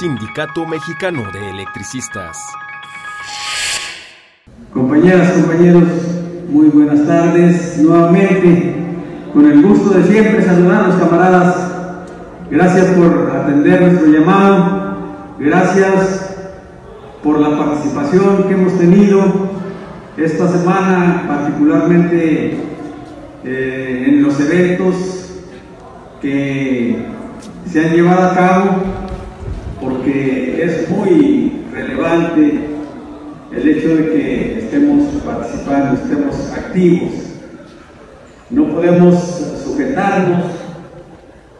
Sindicato Mexicano de Electricistas. Compañeras, compañeros, muy buenas tardes. Nuevamente, con el gusto de siempre saludar a los camaradas. Gracias por atender nuestro llamado. Gracias por la participación que hemos tenido esta semana, particularmente eh, en los eventos que se han llevado a cabo, porque es muy relevante el hecho de que estemos participando, estemos activos. No podemos sujetarnos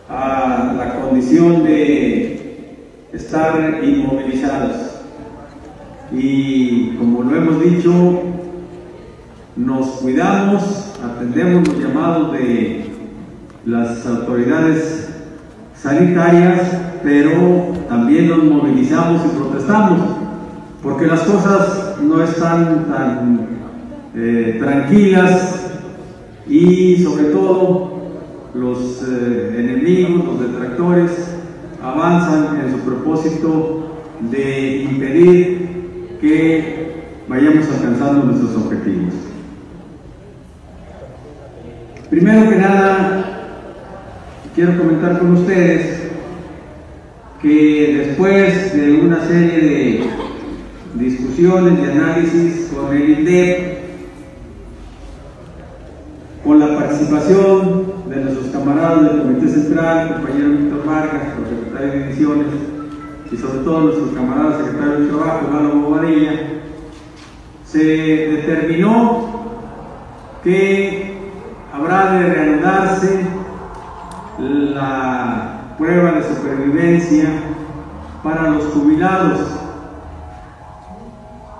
a la condición de estar inmovilizados. Y como lo hemos dicho, nos cuidamos, atendemos los llamados de las autoridades sanitarias, pero también nos movilizamos y protestamos, porque las cosas no están tan eh, tranquilas y sobre todo los eh, enemigos, los detractores, avanzan en su propósito de impedir que vayamos alcanzando nuestros objetivos. Primero que nada, quiero comentar con ustedes que después de una serie de discusiones y análisis con el INDEP, con la participación de nuestros camaradas del Comité Central, compañero Víctor Vargas, secretario de Ediciones, y sobre todo nuestros camaradas secretarios de Trabajo, Lalo Bobadilla, se determinó que habrá de reanudarse la prueba de supervivencia para los jubilados.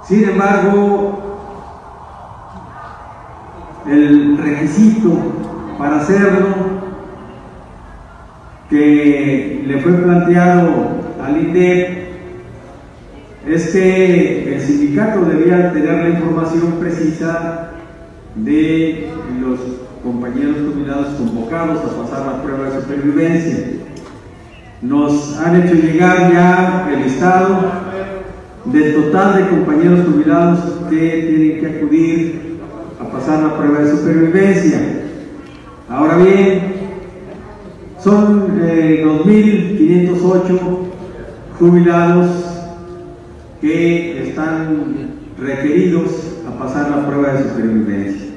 Sin embargo, el requisito para hacerlo que le fue planteado al INDEP es que el sindicato debía tener la información precisa de los compañeros jubilados convocados a pasar la prueba de supervivencia. Nos han hecho llegar ya el listado del total de compañeros jubilados que tienen que acudir a pasar la prueba de supervivencia. Ahora bien, son eh, 2.508 jubilados que están requeridos a pasar la prueba de supervivencia.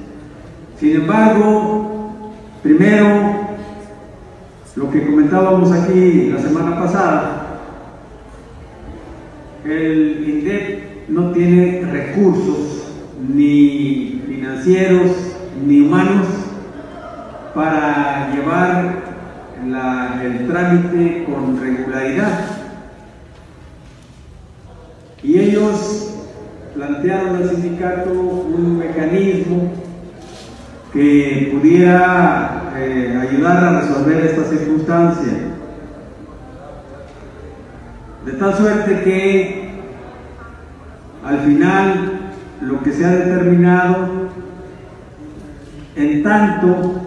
Sin embargo, primero, lo que comentábamos aquí la semana pasada, el INDEP no tiene recursos ni financieros ni humanos para llevar el trámite con regularidad. Y ellos plantearon al sindicato un mecanismo que pudiera eh, ayudar a resolver esta circunstancia. De tal suerte que al final lo que se ha determinado, en tanto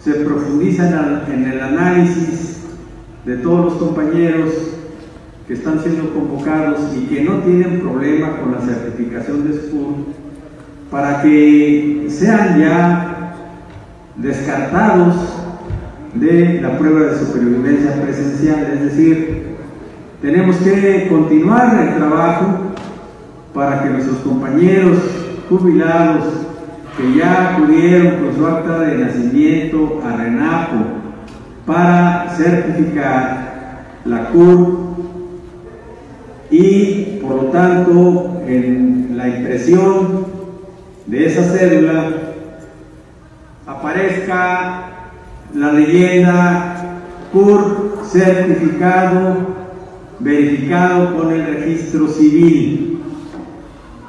se profundiza en el análisis de todos los compañeros que están siendo convocados y que no tienen problema con la certificación de SPUR, para que sean ya descartados de la prueba de supervivencia presencial, es decir, tenemos que continuar el trabajo para que nuestros compañeros jubilados que ya acudieron con su acta de nacimiento a RENAPO para certificar la CUR y por lo tanto en la impresión de esa cédula aparezca la leyenda CUR certificado verificado con el registro civil.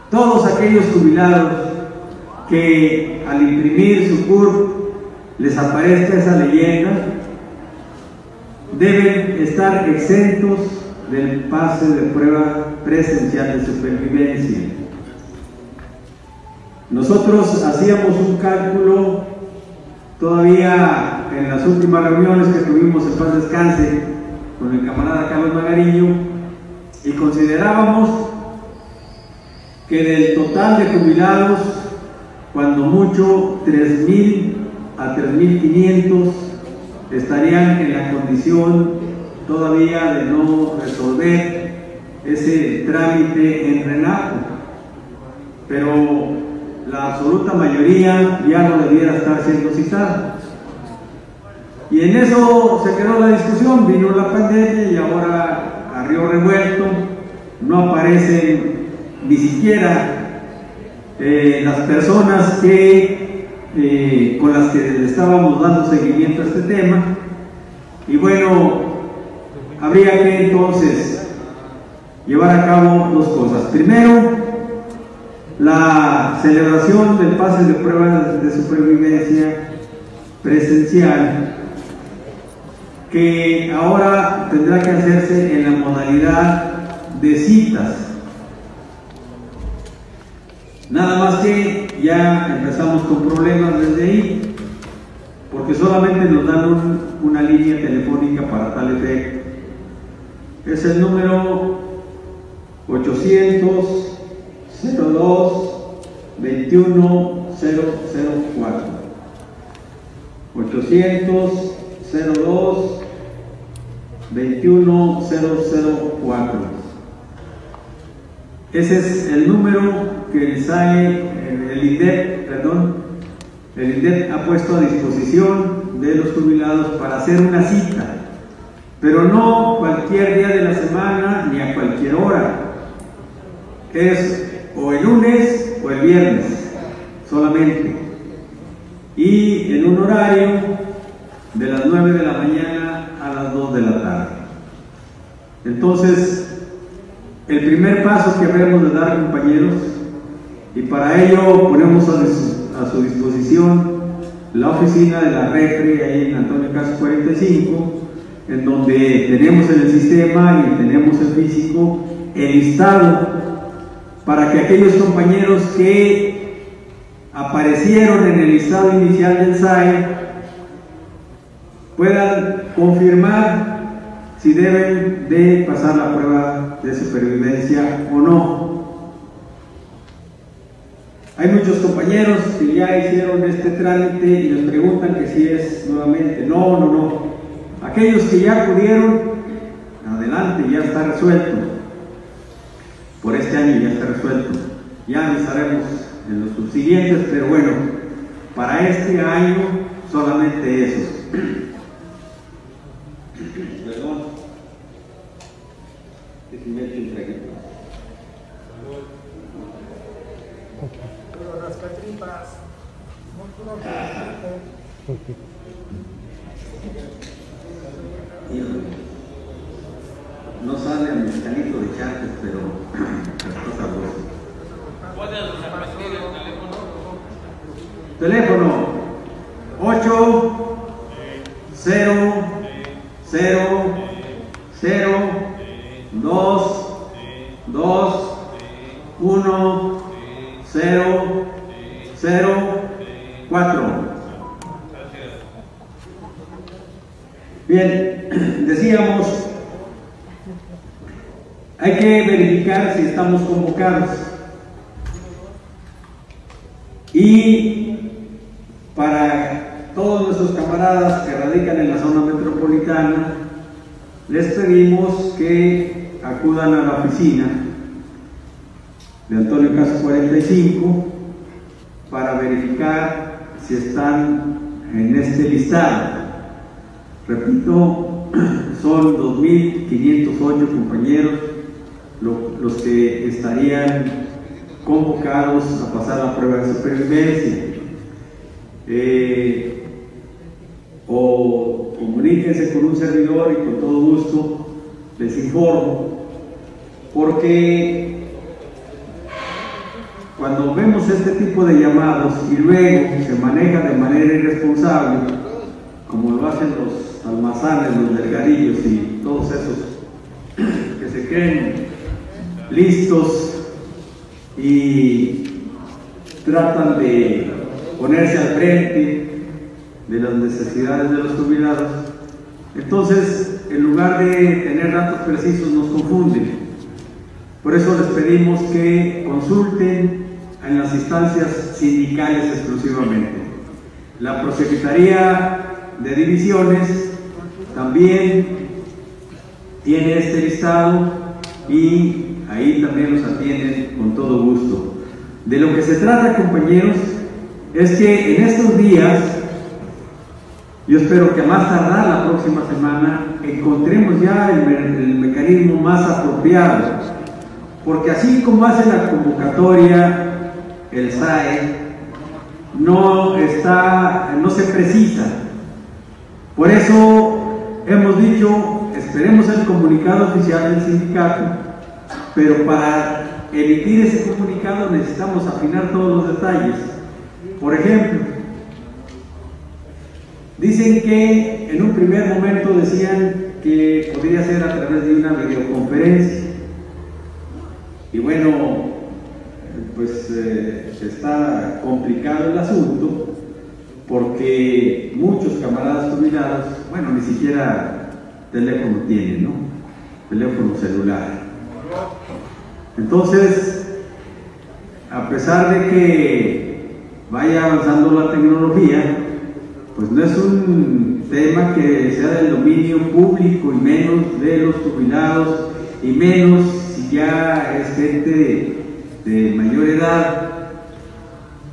Todos aquellos jubilados que al imprimir su CUR les aparezca esa leyenda deben estar exentos del pase de prueba presencial de supervivencia. Nosotros hacíamos un cálculo todavía en las últimas reuniones que tuvimos en paz descanse con el camarada Carlos Magariño y considerábamos que del total de jubilados, cuando mucho 3.000 a 3.500 estarían en la condición todavía de no resolver ese trámite en Renato, pero la absoluta mayoría ya no debiera estar siendo citada. Y en eso se quedó la discusión, vino la pandemia y ahora a Río Revuelto no aparecen ni siquiera eh, las personas que, eh, con las que le estábamos dando seguimiento a este tema. Y bueno, habría que entonces llevar a cabo dos cosas. Primero, la celebración del pase de pruebas de supervivencia presencial que ahora tendrá que hacerse en la modalidad de citas. Nada más que ya empezamos con problemas desde ahí, porque solamente nos dan una línea telefónica para tal efecto. Es el número 800 02 21 004. 800 02 21004. Ese es el número que sale, el INDEP, perdón, el INDEP ha puesto a disposición de los jubilados para hacer una cita, pero no cualquier día de la semana ni a cualquier hora. Es o el lunes o el viernes solamente. Y en un horario de las 9 de la mañana a las 2 de la tarde. Entonces, el primer paso que debemos de dar, compañeros, y para ello ponemos a, su disposición la oficina de la RECRE ahí en Antonio Caso 45, en donde tenemos en el sistema y tenemos el físico el listado para que aquellos compañeros que aparecieron en el listado inicial del SAE puedan confirmar si deben de pasar la prueba de supervivencia o no. Hay muchos compañeros que ya hicieron este trámite y les preguntan que si es nuevamente. No, no, no. Aquellos que ya acudieron, adelante, ya está resuelto. Año ya está resuelto. Ya avisaremos en los subsiguientes, pero bueno, para este año solamente esos. No sale el mezcalito de chartes, pero está sabroso. Teléfono 8 0 0 0 2 2 1 0 0 4 Bien, decíamos, hay que verificar si estamos convocados. Y para todos nuestros camaradas que radican en la zona metropolitana, les pedimos que acudan a la oficina de Antonio Caso 45 para verificar si están en este listado. Repito, son 2.508 compañeros los que estarían convocados a pasar la prueba de supervivencia. Eh, o comuníquense con un servidor y con todo gusto les informo, porque cuando vemos este tipo de llamados y luego se maneja de manera irresponsable, como lo hacen los almazanes, los delgadillos y todos esos que se creen listos y tratan de ponerse al frente de las necesidades de los jubilados. Entonces, en lugar de tener datos precisos, nos confunden. Por eso les pedimos que consulten en las instancias sindicales exclusivamente. La Prosecretaría de Divisiones también tiene este listado y ahí también los atienden con todo gusto. De lo que se trata, compañeros, es que en estos días, yo espero que más tardar la próxima semana, encontremos ya el, el mecanismo más apropiado, porque así como hace la convocatoria el SAE, no está, no se precisa. Por eso hemos dicho, esperemos el comunicado oficial del sindicato, pero para emitir ese comunicado necesitamos afinar todos los detalles. Por ejemplo, dicen que en un primer momento decían que podría ser a través de una videoconferencia. Y bueno, pues eh, está complicado el asunto porque muchos camaradas jubilados, bueno, ni siquiera teléfono tienen, ¿no? Teléfono celular. Entonces, a pesar de que vaya avanzando la tecnología, pues no es un tema que sea del dominio público y menos de los jubilados y menos si ya es gente de, mayor edad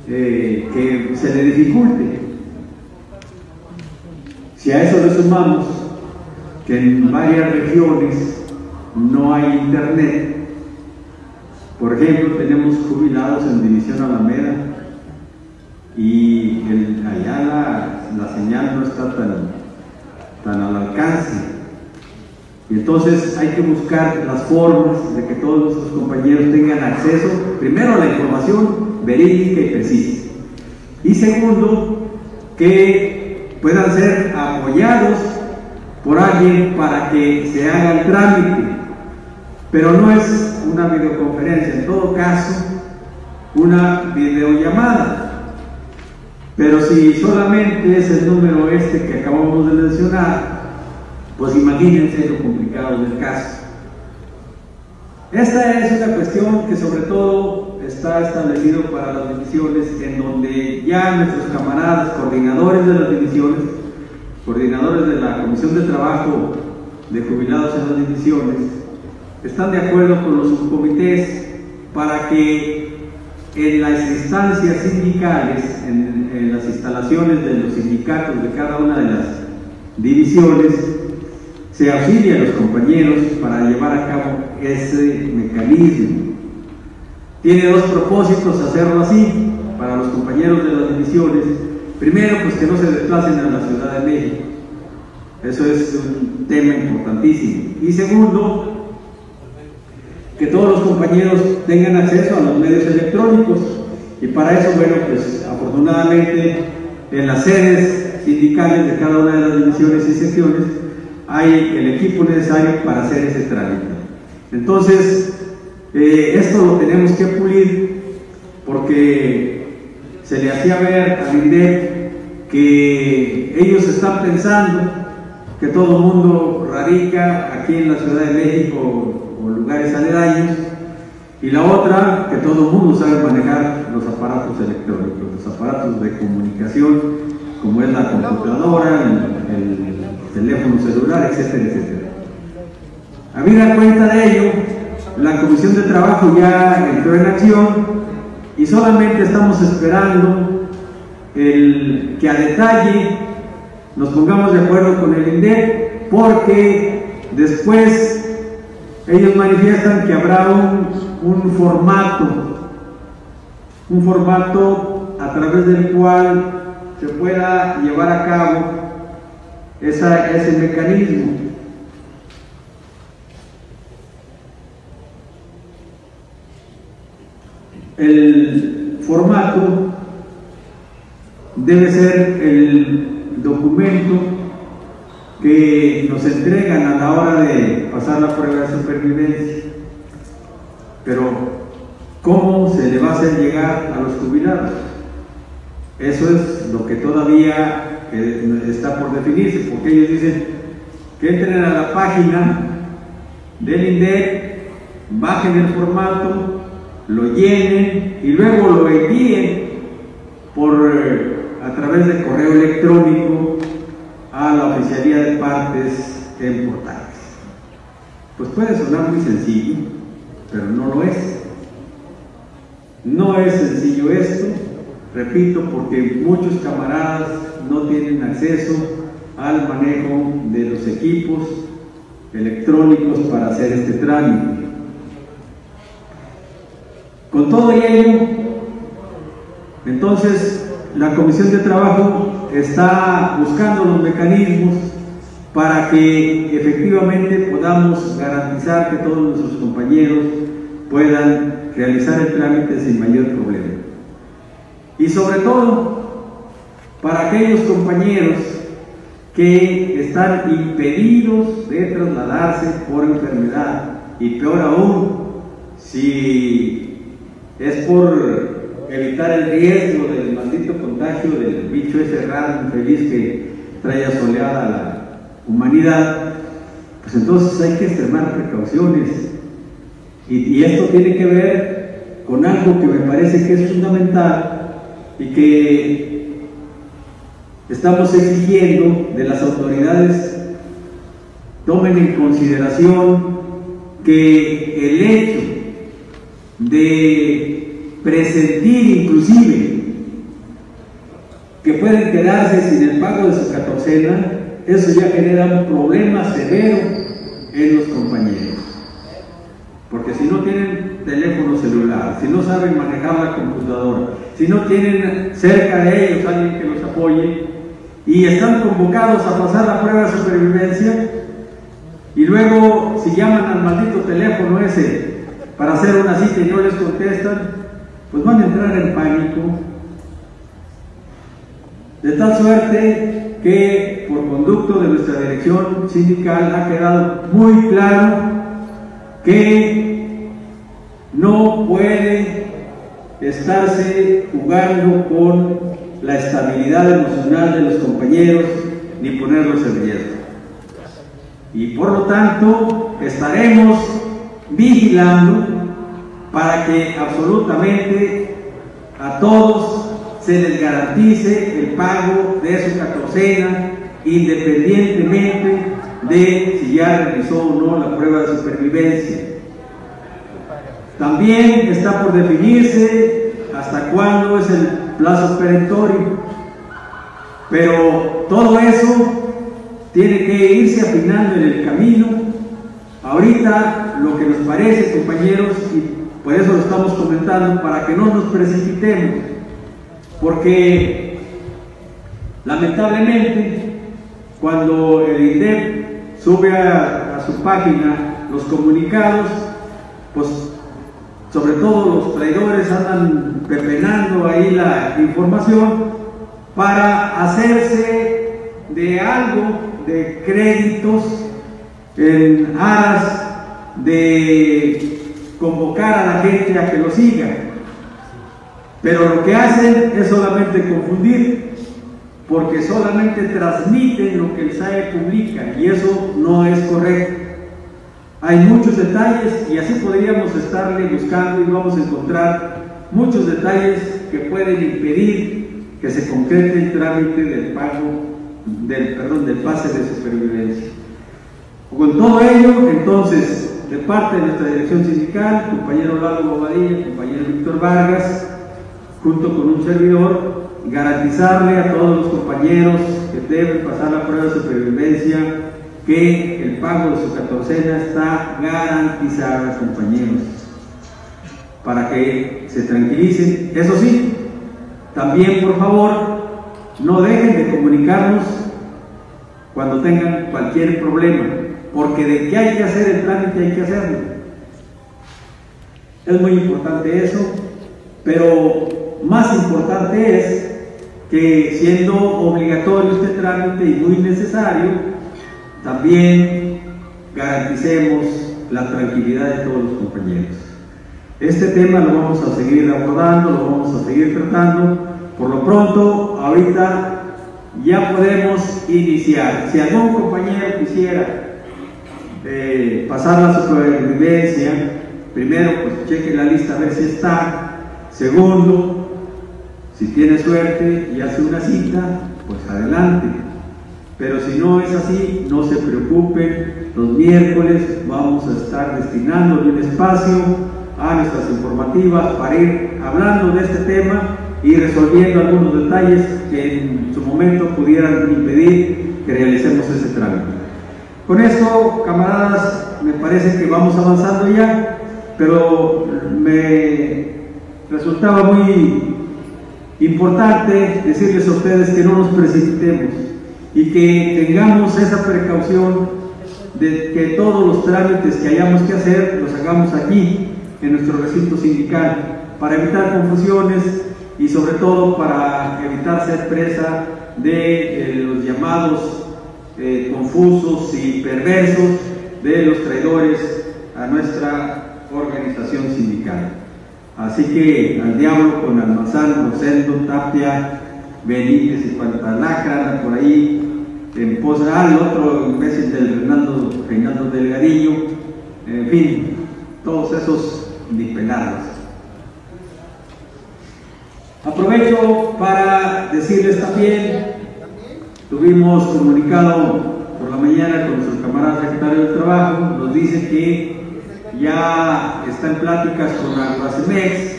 eh, que se le dificulte. Si a eso le sumamos que en varias regiones no hay internet, por ejemplo, tenemos jubilados en División Alameda y allá la, señal no está tan, al alcance. Y entonces hay que buscar las formas de que todos nuestros compañeros tengan acceso, primero a la información verídica y precisa. Y segundo, que puedan ser apoyados por alguien para que se haga el trámite. Pero no es una videoconferencia, en todo caso, una videollamada. Pero si solamente es el número este que acabamos de mencionar, pues imagínense lo complicado del caso. Esta es una cuestión que sobre todo está establecido para las divisiones en donde ya nuestros camaradas, coordinadores de las divisiones, coordinadores de la Comisión de Trabajo de Jubilados en las divisiones, están de acuerdo con los subcomités para que en las instancias sindicales, en, las instalaciones de los sindicatos de cada una de las divisiones, se auxilie los compañeros para llevar a cabo ese mecanismo. Tiene dos propósitos hacerlo así para los compañeros de las divisiones. Primero, pues que no se desplacen a la Ciudad de México. Eso es un tema importantísimo. Y segundo, que todos los compañeros tengan acceso a los medios electrónicos. Y para eso, bueno, pues afortunadamente en las sedes sindicales de cada una de las divisiones y secciones hay el equipo necesario para hacer ese trámite. Entonces, eh, esto lo tenemos que pulir porque se le hacía ver a INDEC que ellos están pensando que todo el mundo radica aquí en la Ciudad de México o lugares aledaños, y la otra, que todo el mundo sabe manejar los aparatos electrónicos, los aparatos de comunicación, como es la computadora, el, teléfono celular, etcétera, etcétera. Habida cuenta de ello, la Comisión de Trabajo ya entró en acción y solamente estamos esperando el, que a detalle nos pongamos de acuerdo con el INDEC porque después ellos manifiestan que habrá un, formato, un formato a través del cual se pueda llevar a cabo ese mecanismo. El formato debe ser el documento que nos entregan a la hora de pasar la prueba de supervivencia. Pero, ¿cómo se le va a hacer llegar a los jubilados? Eso es lo que todavía eh, está por definirse, porque ellos dicen que entren a la página del INDEC, bajen el formato, lo llenen y luego lo envíen por, a través de correo electrónico a la oficialía de partes en portales. Pues puede sonar muy sencillo, pero no lo es. No es sencillo esto, repito, porque muchos camaradas no tienen acceso al manejo de los equipos electrónicos para hacer este trámite. Con todo ello, entonces la Comisión de Trabajo está buscando los mecanismos para que efectivamente podamos garantizar que todos nuestros compañeros puedan realizar el trámite sin mayor problema. Y sobre todo, para aquellos compañeros que están impedidos de trasladarse por enfermedad y peor aún, si es por evitar el riesgo del maldito contagio del bicho ese raro infeliz que trae asoleada a la humanidad, pues entonces hay que extremar precauciones. Y, y esto tiene que ver con algo que me parece que es fundamental y que estamos exigiendo de las autoridades tomen en consideración que el hecho de presentir inclusive que pueden quedarse sin el pago de su catorcena, eso ya genera un problema severo en los compañeros. Porque si no tienen teléfono celular, si no saben manejar la computadora, si no tienen cerca de ellos alguien que los apoye y están convocados a pasar la prueba de supervivencia y luego si llaman al maldito teléfono ese para hacer una cita y no les contestan, pues van a entrar en pánico. De tal suerte que por conducto de nuestra dirección sindical ha quedado muy claro que no puede estarse jugando con la estabilidad emocional de los compañeros ni ponerlos en riesgo. Y por lo tanto estaremos vigilando para que absolutamente a todos se les garantice el pago de su catorcena independientemente de si ya realizó o no la prueba de supervivencia. También está por definirse hasta cuándo es el plazo perentorio, pero todo eso tiene que irse afinando en el camino. Ahorita lo que nos parece, compañeros, y por eso lo estamos comentando, para que no nos precipitemos, porque lamentablemente cuando el INDEP sube a, su página los comunicados, pues sobre todo los traidores andan pepenando ahí la información para hacerse de algo de créditos en aras de convocar a la gente a que lo siga. Pero lo que hacen es solamente confundir, porque solamente transmiten lo que el SAE publica y eso no es correcto. Hay muchos detalles y así podríamos estarle buscando y vamos a encontrar muchos detalles que pueden impedir que se concrete el trámite del pago, del, perdón, del pase de supervivencia. Con todo ello, entonces, de parte de nuestra dirección sindical, compañero Lalo Bobadilla, compañero Víctor Vargas, junto con un servidor, garantizarle a todos los compañeros que deben pasar la prueba de supervivencia que el pago de su catorcena está garantizado, compañeros, para que se tranquilicen. Eso sí, también por favor, no dejen de comunicarnos cuando tengan cualquier problema, porque de que hay que hacer el trámite hay que hacerlo. Es muy importante eso, pero más importante es que siendo obligatorio este trámite y muy necesario, también garanticemos la tranquilidad de todos los compañeros. Este tema lo vamos a seguir abordando, lo vamos a seguir tratando. Por lo pronto, ahorita ya podemos iniciar. Si algún compañero quisiera eh, pasar la supervivencia, primero pues cheque la lista a ver si está, segundo, si tiene suerte y hace una cita, pues adelante. Pero si no es así, no se preocupen, los miércoles vamos a estar destinando un espacio a nuestras informativas para ir hablando de este tema y resolviendo algunos detalles que en su momento pudieran impedir que realicemos ese trámite. Con esto, camaradas, me parece que vamos avanzando ya, pero me resultaba muy importante decirles a ustedes que no nos precipitemos y que tengamos esa precaución de que todos los trámites que hayamos que hacer los hagamos aquí, en nuestro recinto sindical, para evitar confusiones y sobre todo para evitar ser presa de eh, los llamados eh, confusos y perversos de los traidores a nuestra organización sindical. Así que al diablo con Almazán, Rosendo, Tapia, Benítez y Pantalaca, por ahí en posa, el otro imbécil del Reinaldo, Reinaldo Delgadillo, en fin, todos esos dipelados. Aprovecho para decirles también Tuvimos comunicado por la mañana con nuestro camarada secretario de Trabajo, nos dice que ya está en pláticas con Agroacemex,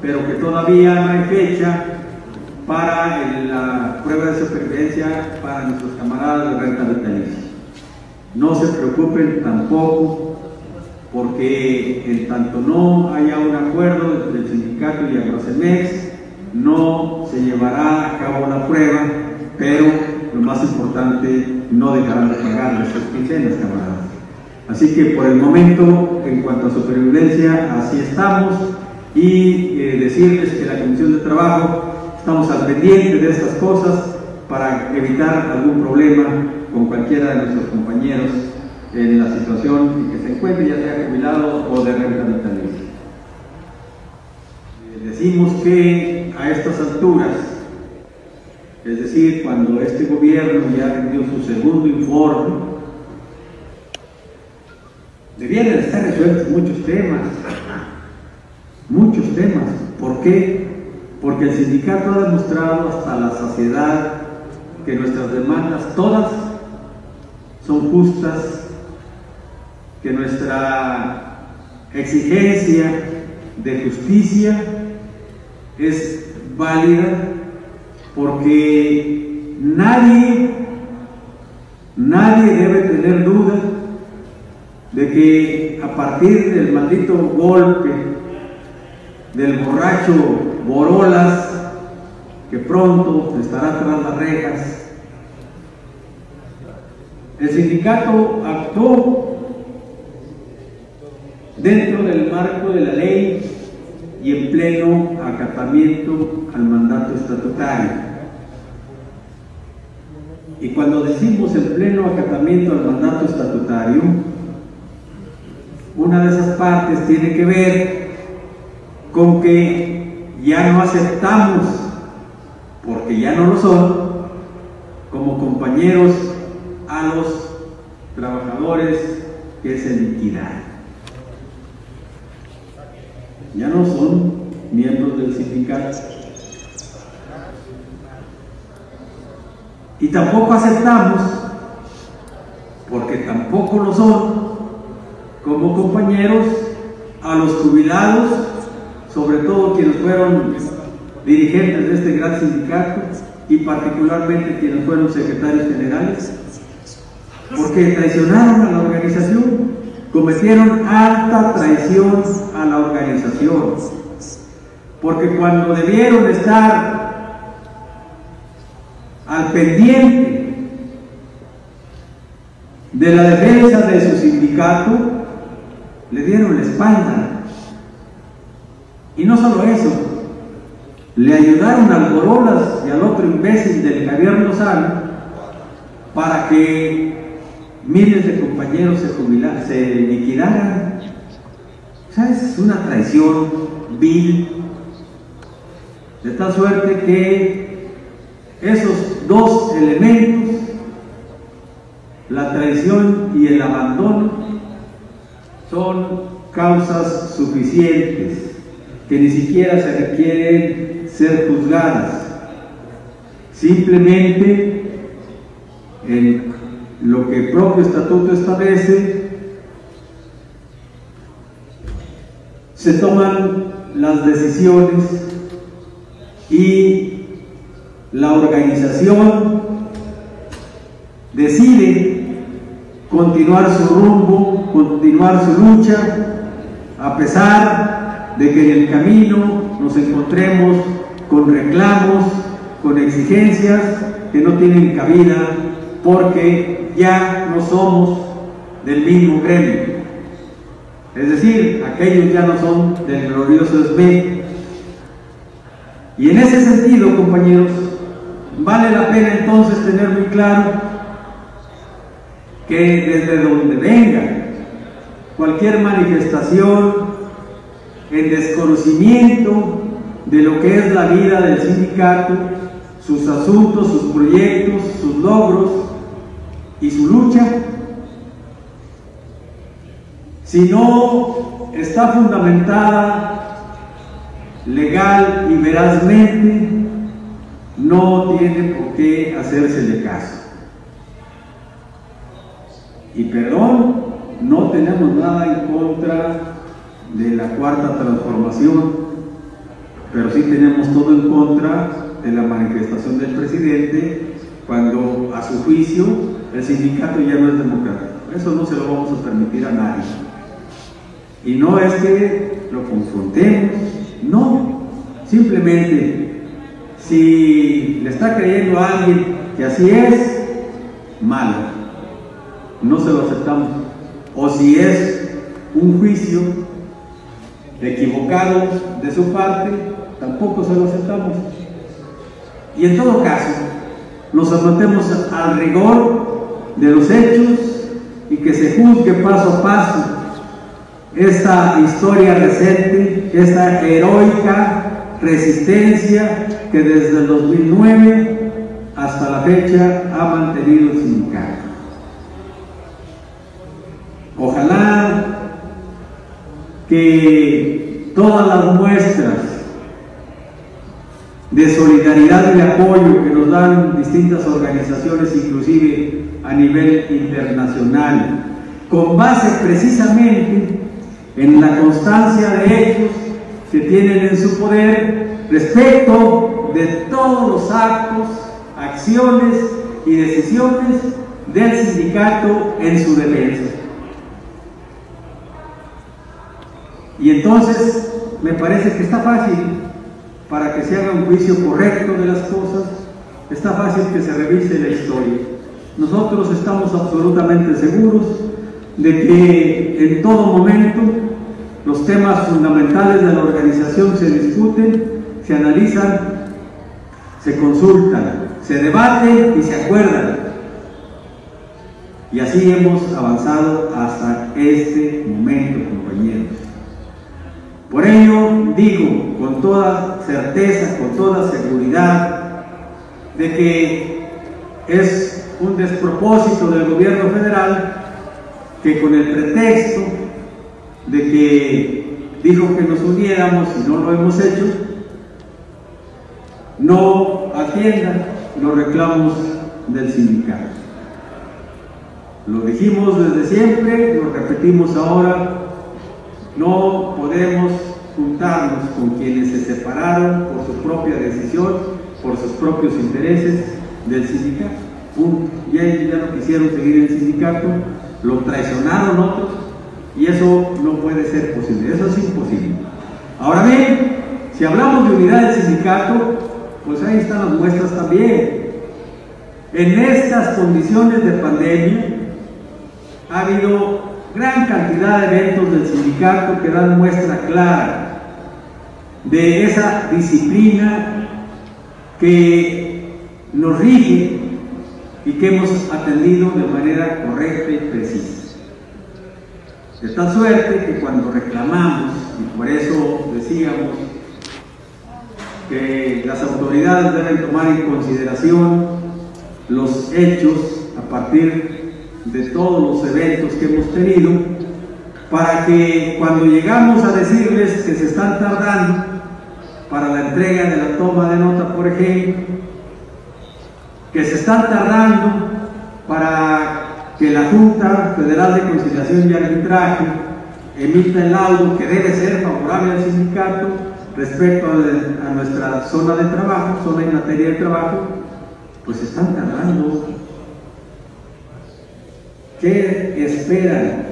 pero que todavía no hay fecha para la prueba de supervivencia para nuestros camaradas de renta vitalicia. No se preocupen tampoco porque en tanto no haya un acuerdo entre el sindicato y Agrocemex, no se llevará a cabo la prueba, pero lo más importante, no dejarán de pagar nuestras quincenas, camaradas. Así que por el momento, en cuanto a supervivencia, así estamos y eh, decirles que la Comisión de Trabajo estamos al pendiente de estas cosas para evitar algún problema con cualquiera de nuestros compañeros en la situación en que se encuentre, ya sea jubilado o de renta. Eh, decimos que a estas alturas es decir, cuando este gobierno ya rindió su segundo informe, debieran estar resueltos muchos temas, muchos temas. ¿Por qué? Porque el sindicato ha demostrado hasta la saciedad que nuestras demandas todas son justas, que nuestra exigencia de justicia es válida porque nadie, nadie debe tener duda de que a partir del maldito golpe del borracho Borolas, que pronto estará tras las rejas, el sindicato actuó dentro del marco de la ley y en pleno acatamiento al mandato estatutario. Y cuando decimos en pleno acatamiento al mandato estatutario, una de esas partes tiene que ver con que ya no aceptamos, porque ya no lo son, como compañeros a los trabajadores que se liquidan. Ya no son miembros del sindicato. Y tampoco aceptamos, porque tampoco lo son, como compañeros a los jubilados, sobre todo quienes fueron dirigentes de este gran sindicato y particularmente quienes fueron secretarios generales, porque traicionaron a la organización, cometieron alta traición a la organización, porque cuando debieron estar al pendiente de la defensa de su sindicato, le dieron la espalda. Y no solo eso, le ayudaron al Corolas y al otro imbécil del Javier Lozano para que miles de compañeros se, se liquidaran. O sea, es una traición vil, de tal suerte que esos dos elementos la traición y el abandono son causas suficientes que ni siquiera se requieren ser juzgadas. Simplemente en lo que el propio estatuto establece, se toman las decisiones y la organización decide continuar su rumbo, continuar su lucha, a pesar de que en el camino nos encontremos con reclamos, con exigencias que no tienen cabida porque ya no somos del mismo gremio. Es decir, aquellos ya no son del glorioso SB. Y en ese sentido, compañeros, vale la pena entonces tener muy claro que desde donde venga cualquier manifestación en desconocimiento de lo que es la vida del sindicato, sus asuntos, sus proyectos, sus logros y su lucha, si no está fundamentada legal y verazmente, no tiene por qué hacerse de caso. Y perdón, no tenemos nada en contra de la cuarta transformación, pero sí tenemos todo en contra de la manifestación del presidente cuando a su juicio el sindicato ya no es democrático. Eso no se lo vamos a permitir a nadie. Y no es que lo confrontemos, no, simplemente si le está creyendo a alguien que así es, malo, no se lo aceptamos. O si es un juicio equivocado de su parte, tampoco se lo aceptamos. Y en todo caso, nos sometemos al rigor de los hechos y que se juzgue paso a paso esta historia recente, esta heroica resistencia que desde el 2009 hasta la fecha ha mantenido el sindicato. Ojalá que todas las muestras de solidaridad y de apoyo que nos dan distintas organizaciones, inclusive a nivel internacional, con base precisamente en la constancia de hechos que tienen en su poder respecto de todos los actos, acciones y decisiones del sindicato en su defensa. Y entonces me parece que está fácil para que se haga un juicio correcto de las cosas, está fácil que se revise la historia. Nosotros estamos absolutamente seguros de que en todo momento los temas fundamentales de la organización se discuten, se analizan, se consultan, se debaten y se acuerdan. Y así hemos avanzado hasta este momento, compañeros. Por ello digo con toda certeza, con toda seguridad, de que es un despropósito del gobierno federal que con el pretexto de que dijo que nos uniéramos y no lo hemos hecho, no atienda los reclamos del sindicato. Lo dijimos desde siempre, lo repetimos ahora, no podemos juntarnos con quienes se separaron por su propia decisión, por sus propios intereses del sindicato. Ya, ya no quisieron seguir el sindicato, lo traicionaron otros y eso no puede ser posible, eso es imposible. Ahora bien, si hablamos de unidad del sindicato, pues ahí están las muestras también. En estas condiciones de pandemia ha habido gran cantidad de eventos del sindicato que dan muestra clara de esa disciplina que nos rige y que hemos atendido de manera correcta y precisa. De tal suerte que cuando reclamamos, y por eso decíamos que las autoridades deben tomar en consideración los hechos a partir de todos los eventos que hemos tenido, para que cuando llegamos a decirles que se están tardando para la entrega de la toma de nota, por ejemplo, que se están tardando para que la Junta Federal de Conciliación y Arbitraje emita el laudo que debe ser favorable al sindicato respecto a, nuestra zona de trabajo, zona en materia de trabajo, pues están tardando. ¿Qué esperan?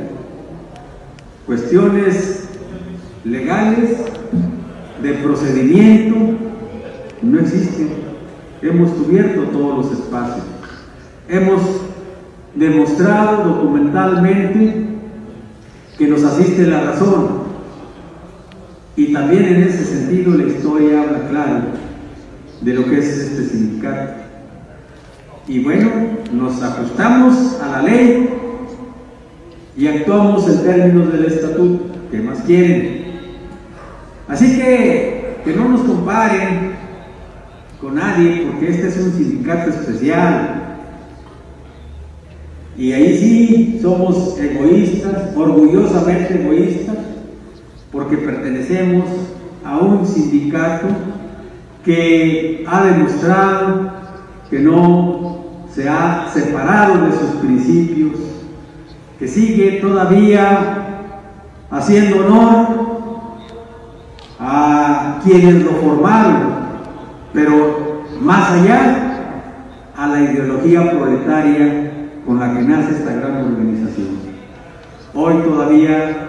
Cuestiones legales, de procedimiento, no existen. Hemos cubierto todos los espacios. Hemos demostrado documentalmente que nos asiste la razón. Y también en ese sentido la historia habla claro de lo que es este sindicato. Y bueno, nos ajustamos a la ley y actuamos en términos del estatuto. ¿Qué más quieren? Así que que no nos comparen con nadie, porque este es un sindicato especial. Y ahí sí somos egoístas, orgullosamente egoístas, porque pertenecemos a un sindicato que ha demostrado que no se ha separado de sus principios, que sigue todavía haciendo honor a quienes lo formaron, pero más allá a la ideología proletaria con la que nace esta gran organización. Hoy todavía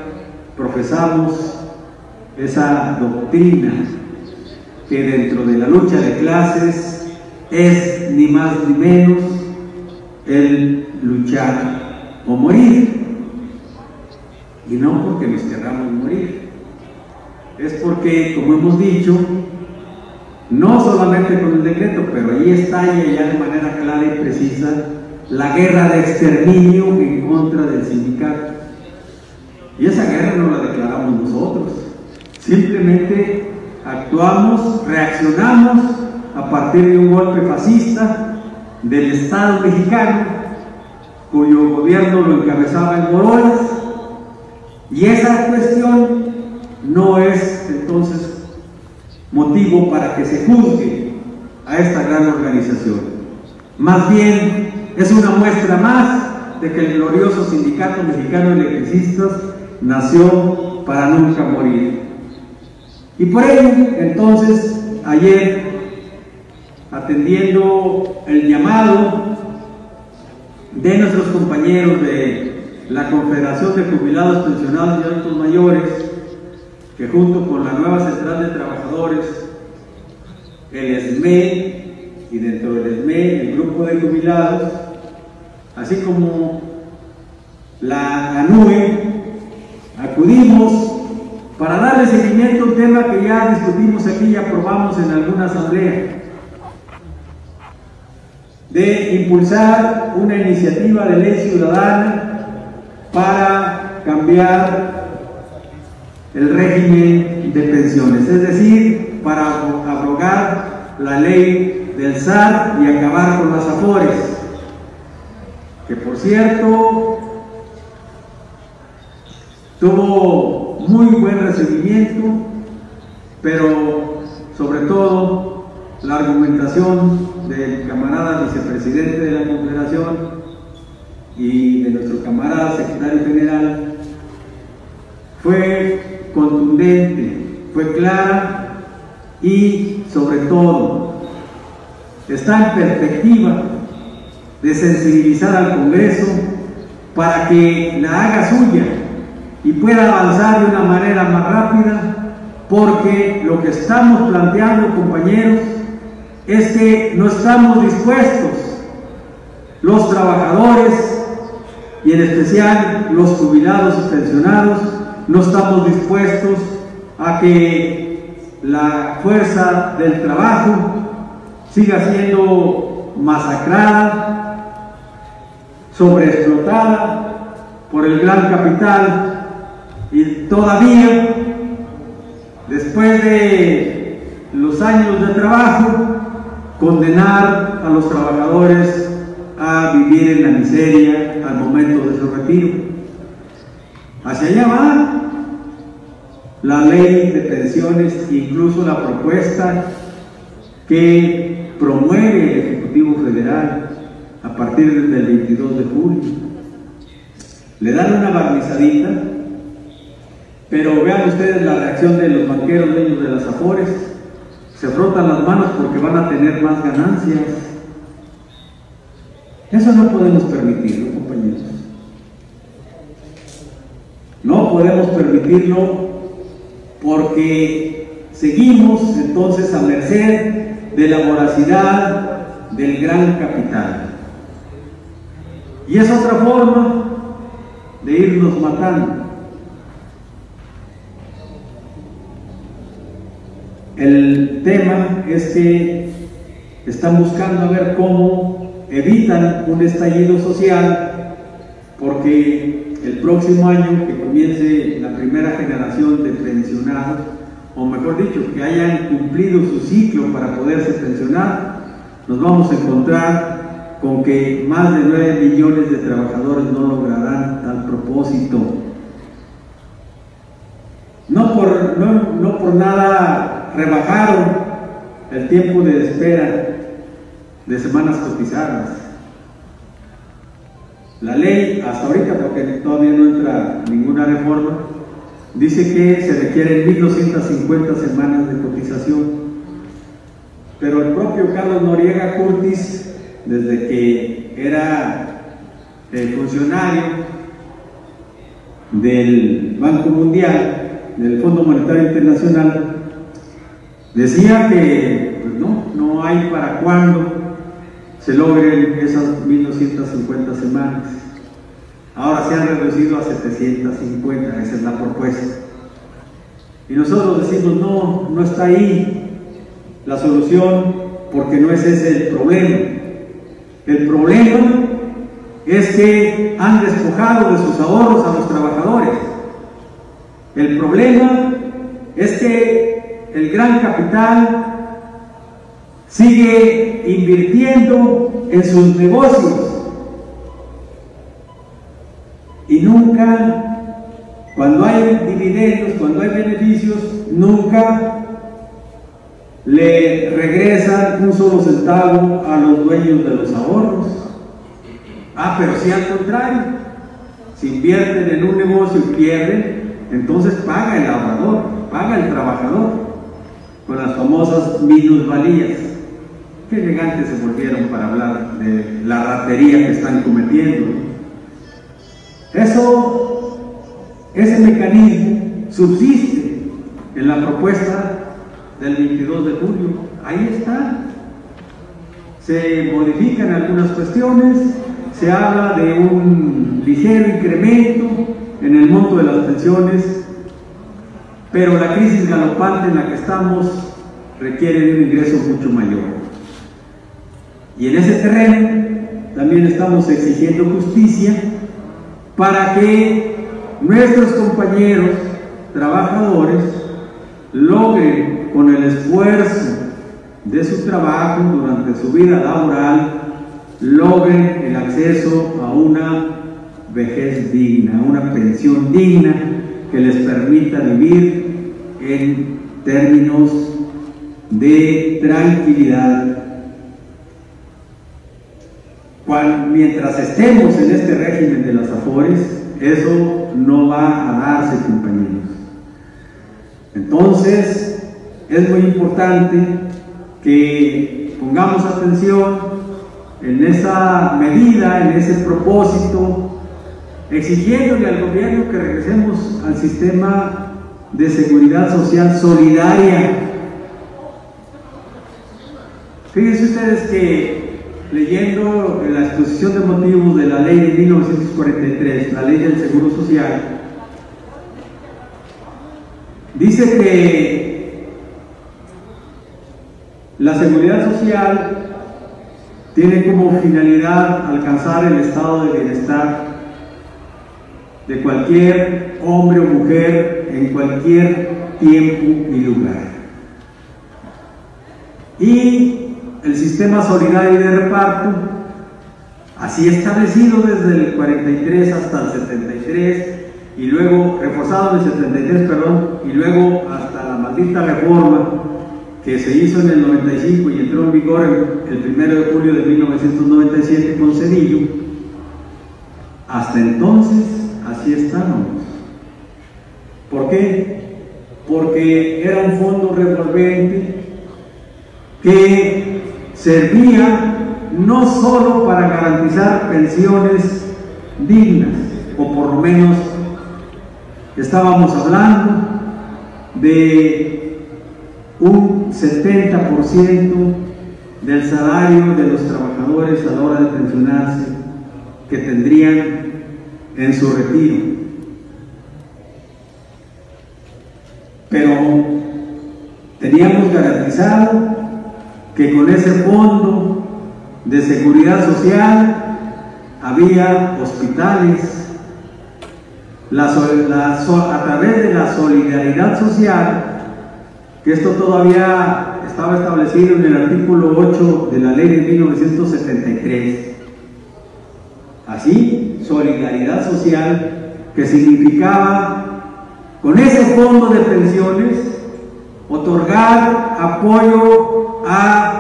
profesamos esa doctrina que dentro de la lucha de clases es ni más ni menos el luchar o morir. Y no porque nos queramos morir, es porque, como hemos dicho, no solamente con el decreto, pero ahí está ya de manera clara y precisa la guerra de exterminio en contra del sindicato. Y esa guerra no la declaramos nosotros, simplemente actuamos, reaccionamos a partir de un golpe fascista del Estado mexicano, cuyo gobierno lo encabezaba en Morolas, y esa cuestión no es entonces motivo para que se juzgue a esta gran organización. Más bien es una muestra más de que el glorioso Sindicato Mexicano de Electricistas nació para nunca morir. Y por ello, entonces, ayer, atendiendo el llamado de nuestros compañeros de la Confederación de Jubilados, Pensionados y Adultos Mayores, que junto con la nueva Central de Trabajadores, el ESME y dentro del ESME el grupo de jubilados, así como la ANUE, acudimos para darle seguimiento a un tema que ya discutimos aquí y aprobamos en alguna asamblea, de impulsar una iniciativa de ley ciudadana para cambiar el régimen de pensiones, es decir, para abrogar la ley del SAR y acabar con las afores, que por cierto tuvo muy buen recibimiento, pero sobre todo la argumentación del camarada vicepresidente de la Confederación y de nuestro camarada secretario general fue contundente, fue clara y sobre todo está en perspectiva de sensibilizar al Congreso para que la haga suya y pueda avanzar de una manera más rápida, porque lo que estamos planteando, compañeros, es que no estamos dispuestos, los trabajadores y en especial los jubilados y pensionados, no estamos dispuestos a que la fuerza del trabajo siga siendo masacrada, sobreexplotada por el gran capital y todavía, después de los años de trabajo, condenar a los trabajadores a vivir en la miseria al momento de su retiro. Hacia allá va la ley de pensiones, incluso la propuesta que promueve el Ejecutivo Federal a partir del 22 de julio. Le dan una barnizadita, pero vean ustedes la reacción de los banqueros dueños de las Afores. Se frotan las manos porque van a tener más ganancias. Eso no podemos permitirlo, compañeros. No podemos permitirlo porque seguimos entonces a merced de la voracidad del gran capital. Y es otra forma de irnos matando. El tema es que están buscando a ver cómo evitan un estallido social, porque el próximo año que comience la primera generación de pensionados, o mejor dicho, que hayan cumplido su ciclo para poderse pensionar, nos vamos a encontrar con que más de 9 millones de trabajadores no lograrán tal propósito. No por, no, no por nada rebajaron el tiempo de espera de semanas cotizadas. La ley, hasta ahorita, porque todavía no entra ninguna reforma, dice que se requieren 1.250 semanas de cotización. Pero el propio Carlos Noriega Curtis, desde que era funcionario del Banco Mundial, del Fondo Monetario Internacional, decía que pues no, no hay para cuándo se logren esas 1250 semanas. Ahora se han reducido a 750, esa es la propuesta. Y nosotros decimos, no, no está ahí la solución porque no es ese el problema. El problema es que han despojado de sus ahorros a los trabajadores. El problema es que el gran capital sigue invirtiendo en sus negocios y nunca, cuando hay dividendos, cuando hay beneficios, nunca le regresan un solo centavo a los dueños de los ahorros. Ah, pero si al contrario, si invierten en un negocio y pierden, entonces paga el ahorrador, paga el trabajador, con las famosas minusvalías. Qué elegantes se volvieron para hablar de la ratería que están cometiendo. Eso, ese mecanismo subsiste en la propuesta del 22 de julio. Ahí está. Se modifican algunas cuestiones, se habla de un ligero incremento en el monto de las pensiones, pero la crisis galopante en la que estamos requiere un ingreso mucho mayor. Y en ese terreno también estamos exigiendo justicia para que nuestros compañeros trabajadores logren con el esfuerzo de su trabajo durante su vida laboral, logren el acceso a una vejez digna, a una pensión digna que les permita vivir en términos de tranquilidad mientras estemos en este régimen de las afores, eso no va a darse, compañeros. Entonces, es muy importante que pongamos atención en esa medida, en ese propósito, exigiéndole al gobierno que regresemos al sistema de seguridad social solidaria. Fíjense ustedes que leyendo la exposición de motivos de la ley de 1943, la ley del Seguro Social, dice que la seguridad social tiene como finalidad alcanzar el estado de bienestar de cualquier hombre o mujer en cualquier tiempo y lugar. Y el sistema solidario de reparto así establecido desde el 43 hasta el 73 y luego reforzado en el 73, perdón, y luego hasta la maldita reforma que se hizo en el 95 y entró en vigor el, el 1 de julio de 1997 con Cedillo, hasta entonces así estábamos. ¿Por qué? Porque era un fondo revolvente que servía no solo para garantizar pensiones dignas, o por lo menos estábamos hablando de un 70% del salario de los trabajadores a la hora de pensionarse que tendrían en su retiro. Pero teníamos garantizado que con ese fondo de seguridad social había hospitales, a través de la solidaridad social, que esto todavía estaba establecido en el artículo 8 de la ley de 1973. Así, solidaridad social, que significaba, con ese fondo de pensiones, otorgar apoyo a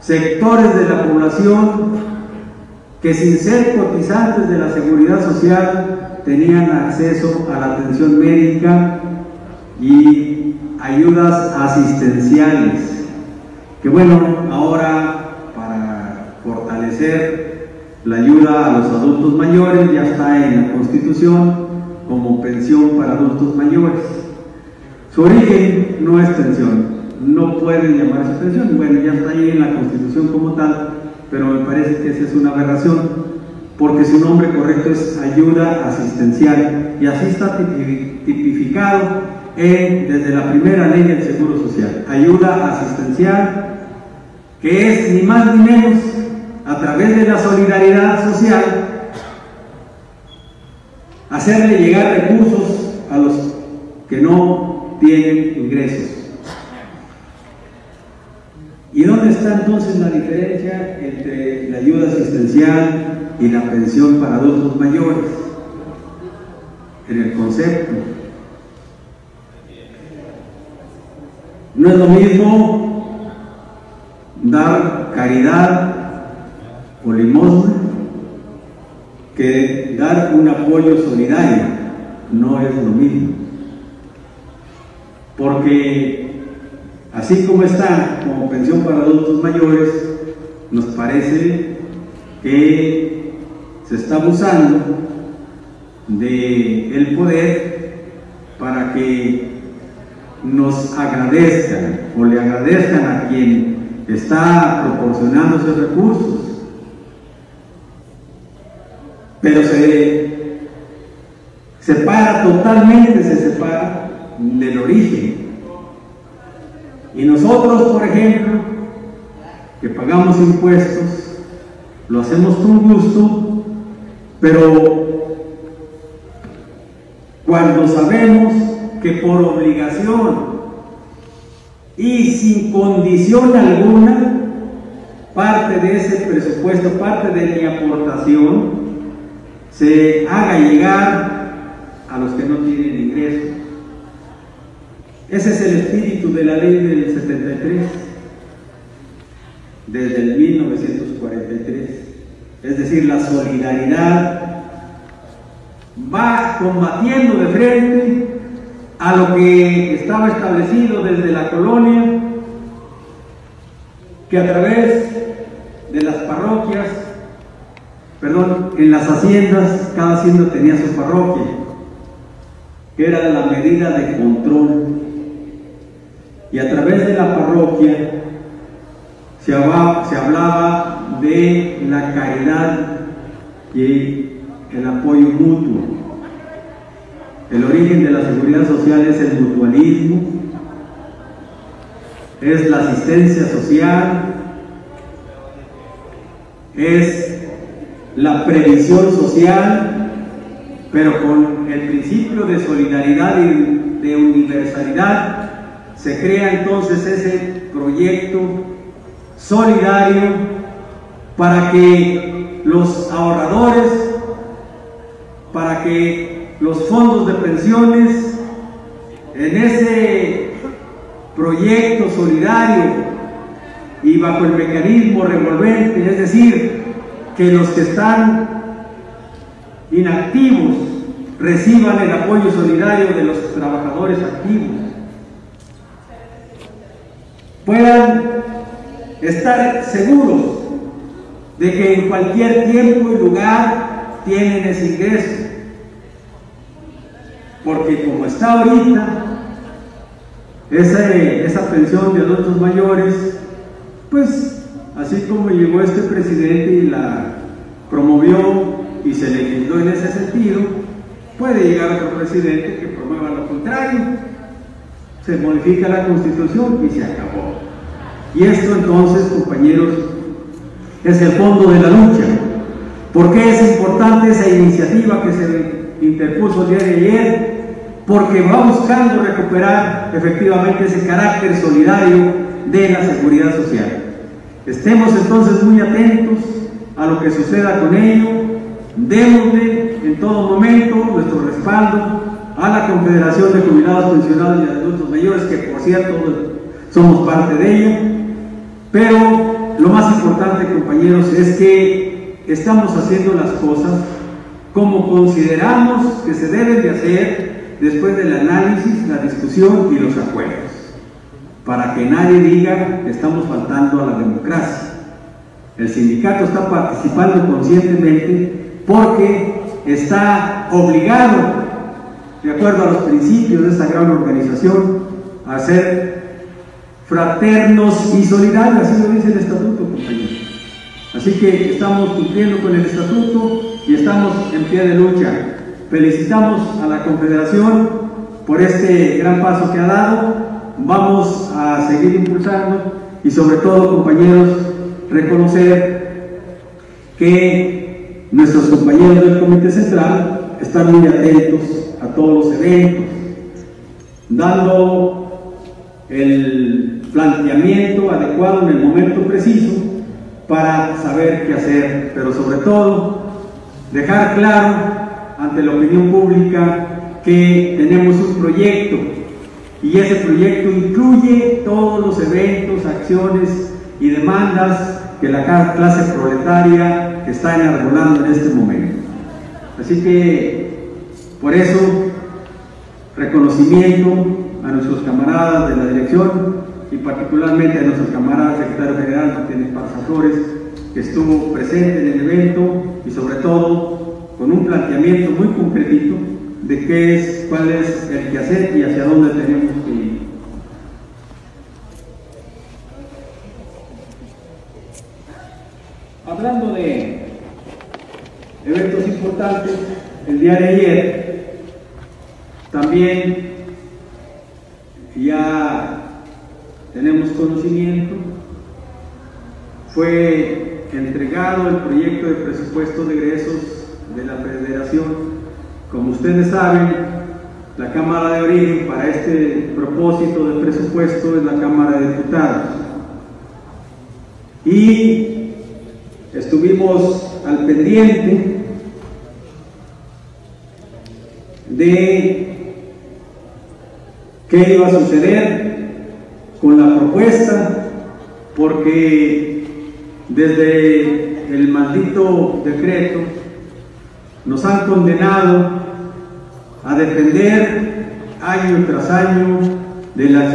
sectores de la población que sin ser cotizantes de la seguridad social tenían acceso a la atención médica y ayudas asistenciales. Que bueno, ahora para fortalecer la ayuda a los adultos mayores ya está en la Constitución como pensión para adultos mayores. Su origen no es pensión, no puede llamarse pensión, bueno, ya está ahí en la Constitución como tal, pero me parece que esa es una aberración porque su nombre correcto es ayuda asistencial y así está tipificado desde la primera ley del Seguro Social. Ayuda asistencial, que es ni más ni menos a través de la solidaridad social, hacerle llegar recursos a los que no tienen ingresos. ¿Y dónde está entonces la diferencia entre la ayuda asistencial y la pensión para adultos mayores. En el concepto. No es lo mismo dar caridad o limosna que dar un apoyo solidario. No es lo mismo. Porque así como está como pensión para adultos mayores, nos parece que se está abusando del el poder para que nos agradezcan o le agradezcan a quien está proporcionando esos recursos. Pero se separa totalmente, se separa del origen. Y nosotros, por ejemplo, que pagamos impuestos, lo hacemos con gusto pero cuando sabemos que por obligación y sin condición alguna, parte de ese presupuesto, parte de mi aportación, se haga llegar a los que no tienen ingreso. Ese es el espíritu de la ley del 73, desde el 1943 es decir, la solidaridad, va combatiendo de frente a lo que estaba establecido desde la colonia, que a través de las parroquias, perdón, en las haciendas, cada hacienda tenía su parroquia, que era la medida de control. Y a través de la parroquia se hablaba, se hablaba de la caridad y el apoyo mutuo. El origen de la seguridad social es el mutualismo, es la asistencia social, es la previsión social, pero con el principio de solidaridad y de universalidad se crea entonces ese proyecto solidario para que los ahorradores, para que los fondos de pensiones en ese proyecto solidario y bajo el mecanismo revolvente, es decir, que los que están inactivos reciban el apoyo solidario de los trabajadores activos, puedan estar seguros de que en cualquier tiempo y lugar tienen ese ingreso. Porque como está ahorita, esa, esa pensión de adultos mayores, pues así como llegó este presidente y la promovió y se legisló en ese sentido, puede llegar otro presidente que promueva lo contrario. Se modifica la constitución y se acabó. Y esto entonces, compañeros, es el fondo de la lucha. ¿Por qué es importante esa iniciativa que se interpuso el día de ayer? Porque va buscando recuperar efectivamente ese carácter solidario de la seguridad social. Estemos entonces muy atentos a lo que suceda con ello, démosle en todo momento nuestro respaldo a la Confederación de Jubilados, Pensionados y Adultos Mayores, que por cierto somos parte de ello, pero lo más importante, compañeros, es que estamos haciendo las cosas como consideramos que se deben de hacer después del análisis, la discusión y los acuerdos, para que nadie diga que estamos faltando a la democracia. El sindicato está participando conscientemente porque está obligado, de acuerdo a los principios de esta gran organización, a hacer fraternos y solidarios, así lo dice el estatuto, compañeros. Así que estamos cumpliendo con el estatuto y estamos en pie de lucha. Felicitamos a la Confederación por este gran paso que ha dado. Vamos a seguir impulsando y sobre todo, compañeros, reconocer que nuestros compañeros del Comité Central están muy atentos a todos los eventos, dando el planteamiento adecuado en el momento preciso para saber qué hacer, pero sobre todo dejar claro ante la opinión pública que tenemos un proyecto y ese proyecto incluye todos los eventos, acciones y demandas que la clase proletaria está enarbolando en este momento. Así que, por eso, reconocimiento a nuestros camaradas de la dirección y particularmente a nuestro camarada secretario general Martínez Parzadores, que estuvo presente en el evento y sobre todo con un planteamiento muy concretito de qué es, cuál es el que hacer y hacia dónde tenemos que ir. Hablando de eventos importantes, el día de ayer también ya tenemos conocimiento, fue entregado el proyecto de presupuesto de egresos de la Federación. Como ustedes saben, la Cámara de Origen para este propósito de presupuesto es la Cámara de Diputados. Y estuvimos al pendiente de qué iba a suceder con la propuesta, porque desde el maldito decreto nos han condenado a defender año tras año de la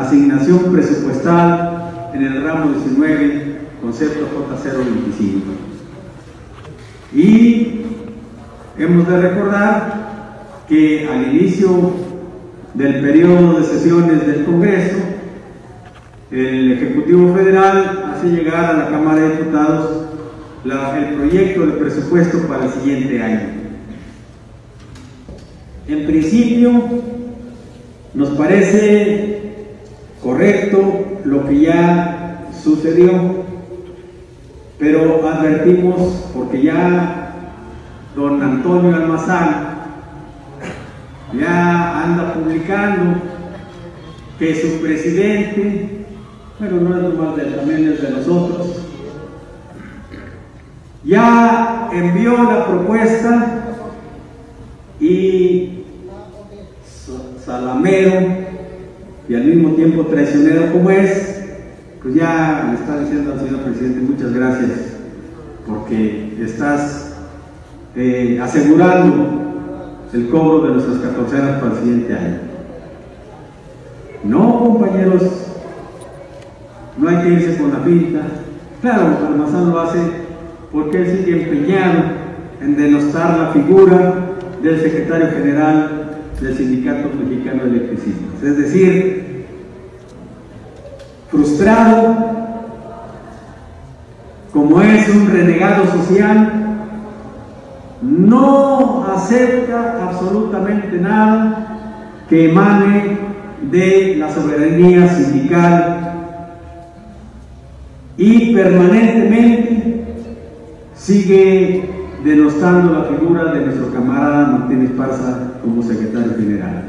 asignación presupuestal en el ramo 19, concepto J025. Y hemos de recordar que al inicio del periodo de sesiones del Congreso, el Ejecutivo Federal hace llegar a la Cámara de Diputados el proyecto de presupuesto para el siguiente año. En principio, nos parece correcto lo que ya sucedió, pero advertimos, porque ya don Antonio Almazán ya anda publicando que su presidente pero no es normal de también es de nosotros, ya envió la propuesta y Salamero y al mismo tiempo traicionero como es, pues ya le está diciendo al señor presidente muchas gracias porque estás eh, asegurando el cobro de nuestras catorcenas para el siguiente año. No, compañeros, no hay que irse con la pinta. Claro, Almazán lo hace porque él sigue empeñado en denostar la figura del secretario general del Sindicato Mexicano de Electricistas. Es decir, frustrado, como es un renegado social, no acepta absolutamente nada que emane de la soberanía sindical y permanentemente sigue denostando la figura de nuestro camarada Martínez Parza como secretario general.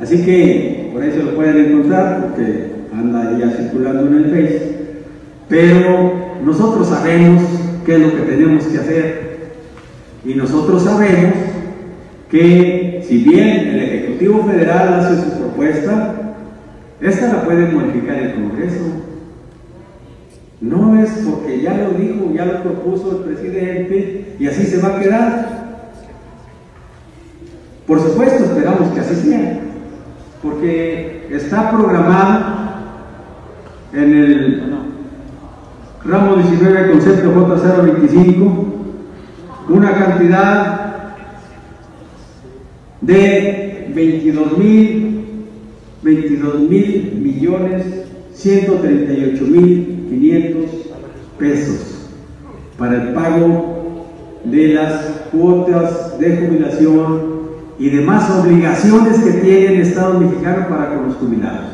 Así que por se lo pueden encontrar porque anda ya circulando en el Face. Pero nosotros sabemos qué es lo que tenemos que hacer y nosotros sabemos que si bien el Ejecutivo Federal hace su propuesta, esta la puede modificar el Congreso. No es porque ya lo dijo, ya lo propuso el presidente y así se va a quedar. Por supuesto, esperamos que así sea, porque está programado en el ramo 19 concepto J025 una cantidad de 22 mil 22 mil millones 138 mil 500 pesos para el pago de las cuotas de jubilación y demás obligaciones que tiene el Estado mexicano para con los jubilados,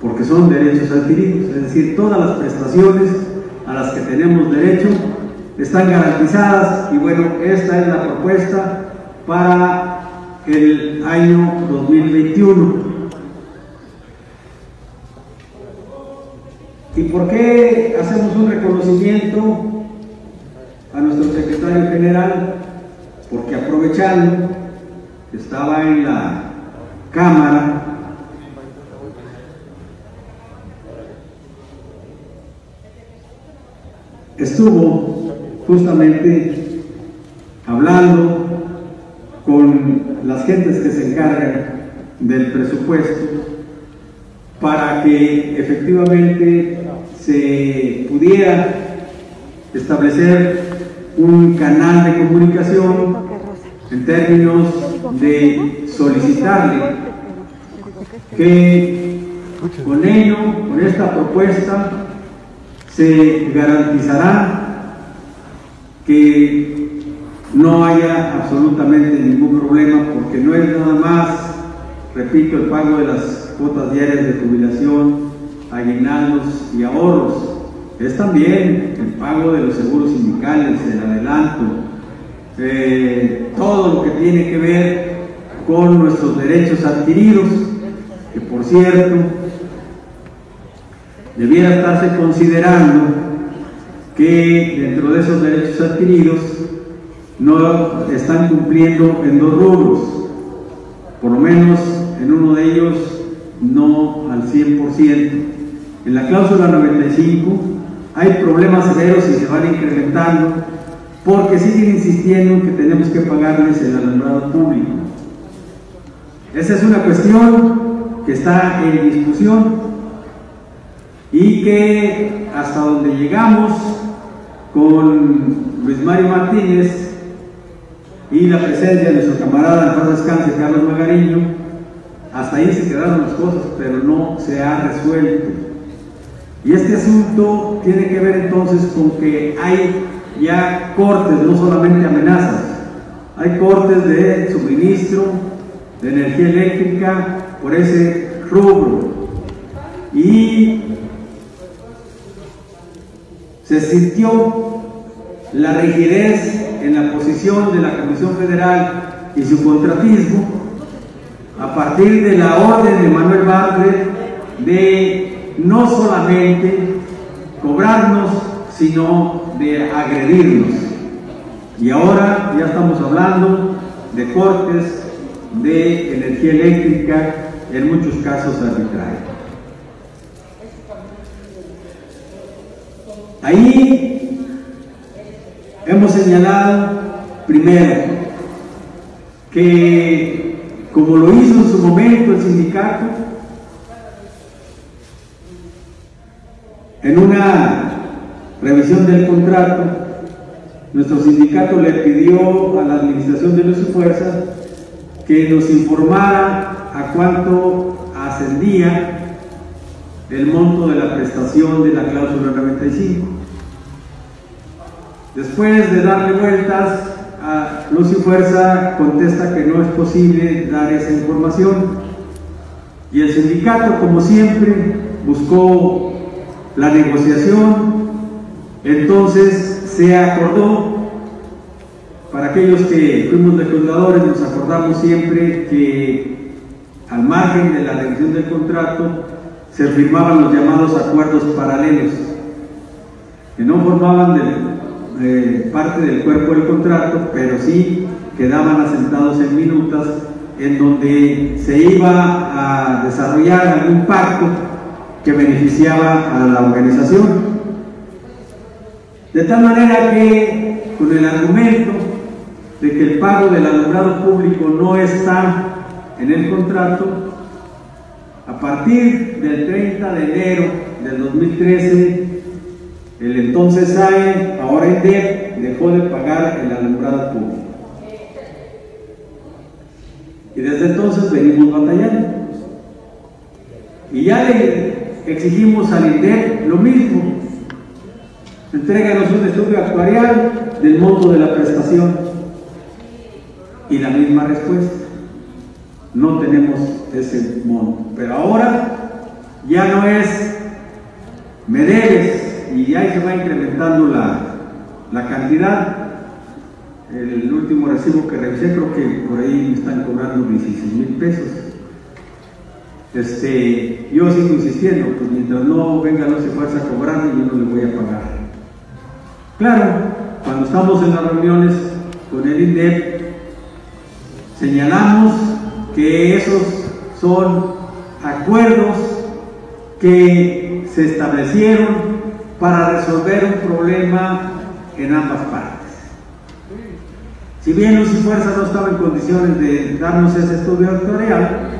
porque son derechos adquiridos, es decir, todas las prestaciones a las que tenemos derecho están garantizadas y bueno, esta es la propuesta para el año 2021. ¿Y por qué hacemos un reconocimiento a nuestro secretario general? Porque aprovechando estaba en la Cámara, estuvo justamente hablando con las gentes que se encargan del presupuesto para que efectivamente se pudiera establecer un canal de comunicación en términos de solicitarle que con ello, con esta propuesta, se garantizará que no haya absolutamente ningún problema porque no es nada más, repito, el pago de las cuotas diarias de jubilación, aguinaldos y ahorros, es también el pago de los seguros sindicales, el adelanto, eh, todo lo que tiene que ver con nuestros derechos adquiridos, que por cierto, debiera estarse considerando que dentro de esos derechos adquiridos no están cumpliendo en dos rubros, por lo menos en uno de ellos no al 100%. En la cláusula 95 hay problemas severos y se van incrementando porque siguen insistiendo en que tenemos que pagarles el alumbrado público. Esa es una cuestión que está en discusión y que hasta donde llegamos con Luis Mario Martínez y la presencia de nuestro camarada en paz descanse Carlos Magariño, hasta ahí se quedaron las cosas, pero no se ha resuelto. Y este asunto tiene que ver entonces con que hay ya cortes, no solamente amenazas, hay cortes de suministro de energía eléctrica por ese rubro. Y se sintió la rigidez en la posición de la Comisión Federal y su contratismo a partir de la orden de Manuel Bartlett de no solamente cobrarnos sino de agredirnos. Y ahora ya estamos hablando de cortes de energía eléctrica, en muchos casos arbitrarios. Ahí hemos señalado primero que como lo hizo en su momento el sindicato, en una revisión del contrato, nuestro sindicato le pidió a la Administración de y Fuerza que nos informara a cuánto ascendía el monto de la prestación de la cláusula 95. Después de darle vueltas, a Luz y Fuerza contesta que no es posible dar esa información. Y el sindicato, como siempre, buscó la negociación, entonces se acordó, para aquellos que fuimos legisladores, nos acordamos siempre que al margen de la revisión del contrato se firmaban los llamados acuerdos paralelos, que no formaban parte del cuerpo del contrato, pero sí quedaban asentados en minutas en donde se iba a desarrollar algún pacto que beneficiaba a la organización. De tal manera que con el argumento de que el pago del alumbrado público no está en el contrato, a partir del 30 de enero del 2013, el entonces SAE, ahora INDEP, dejó de pagar el alumbrado público. Y desde entonces venimos batallando. Y ya le exigimos al INDEP lo mismo. Entréganos un estudio actuarial del monto de la prestación. Y la misma respuesta. No tenemos ese monto. Pero ahora ya no es me debes y ahí se va incrementando la, la cantidad. El último recibo que revisé creo que por ahí me están cobrando 16 mil pesos. Este, yo sigo insistiendo, pues mientras no venga no se fuerza a cobrar, yo no le voy a pagar. Claro, cuando estamos en las reuniones con el INDEP, señalamos que esos son acuerdos que se establecieron para resolver un problema en ambas partes. Si bien Luz y Fuerza no estaba en condiciones de darnos ese estudio actuarial,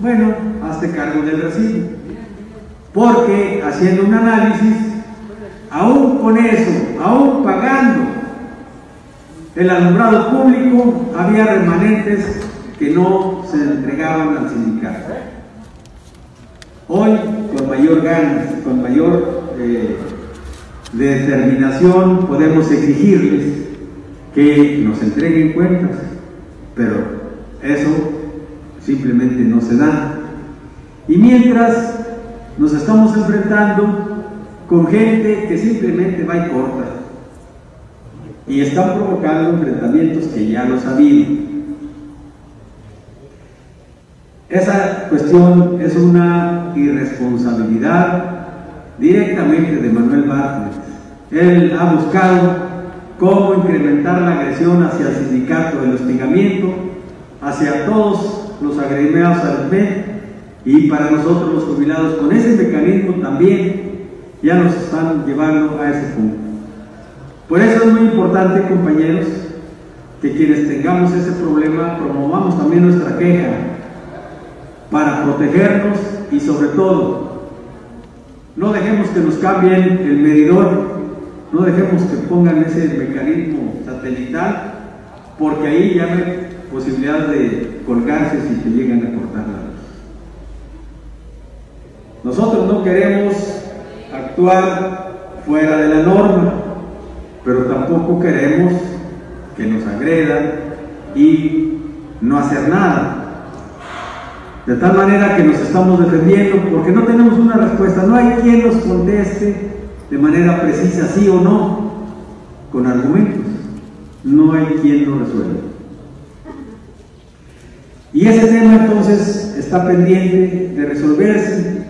bueno, hazte cargo del recibo. Porque haciendo un análisis, aún con eso, aún pagando el alumbrado público, había remanentes que no se entregaban al sindicato. Hoy, con mayor ganas, con mayor eh, determinación, podemos exigirles que nos entreguen cuentas, pero eso simplemente no se da. Y mientras nos estamos enfrentando con gente que simplemente va y corta y están provocando enfrentamientos que ya lo sabían. Esa cuestión es una irresponsabilidad directamente de Manuel Bartlett. Él ha buscado cómo incrementar la agresión hacia el sindicato, el hostigamiento, hacia todos los agremiados al FED y para nosotros los jubilados con ese mecanismo también ya nos están llevando a ese punto. Por eso es muy importante, compañeros, que quienes tengamos ese problema promovamos también nuestra queja para protegernos y sobre todo no dejemos que nos cambien el medidor, no dejemos que pongan ese mecanismo satelital, porque ahí ya no hay posibilidad de colgarse si te llegan a cortar la luz. Nosotros no queremos actuar fuera de la norma, pero tampoco queremos que nos agredan y no hacer nada. De tal manera que nos estamos defendiendo porque no tenemos una respuesta, no hay quien nos conteste de manera precisa sí o no, con argumentos. No hay quien lo resuelva. Y ese tema entonces está pendiente de resolverse